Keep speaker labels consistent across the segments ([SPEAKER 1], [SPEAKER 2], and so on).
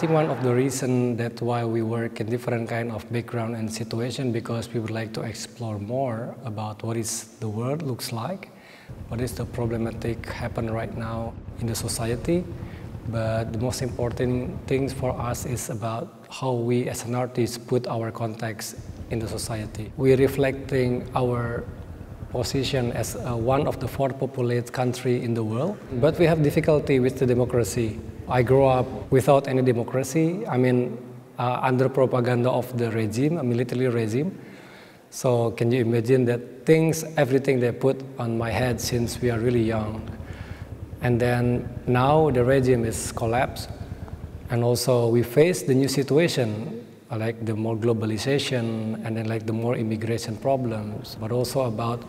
[SPEAKER 1] think one of the reasons that why we work in different kind of background and situation because we would like to explore more about what is the world looks like, what is the problematic happen right now in the society. But the most important things for us is about how we as an artist put our context in the society. We're reflecting our position as uh, one of the four populated country in the world, but we have difficulty with the democracy I grew up without any democracy. I mean, uh, under propaganda of the regime, a military regime. So can you imagine that things, everything they put on my head since we are really young. And then now the regime is collapsed. And also we face the new situation, like the more globalization and then like the more immigration problems, but also about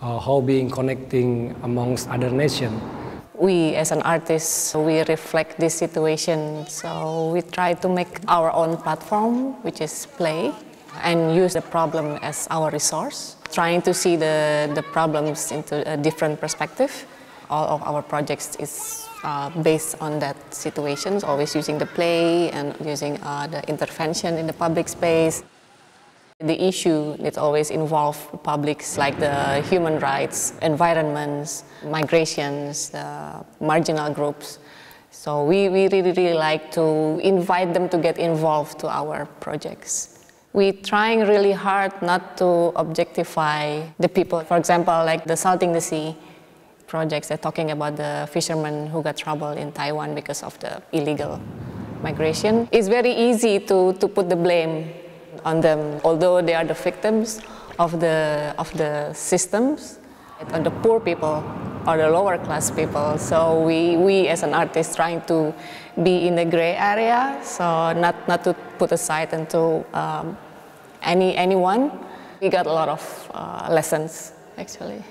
[SPEAKER 1] uh, how being connecting amongst other nations.
[SPEAKER 2] We as an artist we reflect this situation. So we try to make our own platform which is play and use the problem as our resource trying to see the, the problems into a different perspective all of our projects is uh, based on that situation always using the play and using uh, the intervention in the public space the issue that always involve publics like the human rights, environments, migrations, the marginal groups. So we, we really, really like to invite them to get involved to our projects. We're trying really hard not to objectify the people. For example, like the Salting the Sea projects, they're talking about the fishermen who got trouble in Taiwan because of the illegal migration. It's very easy to, to put the blame on them, although they are the victims of the, of the systems, on the poor people or the lower class people. So we, we as an artist trying to be in the gray area, so not, not to put aside into um, any, anyone. We got a lot of uh, lessons actually.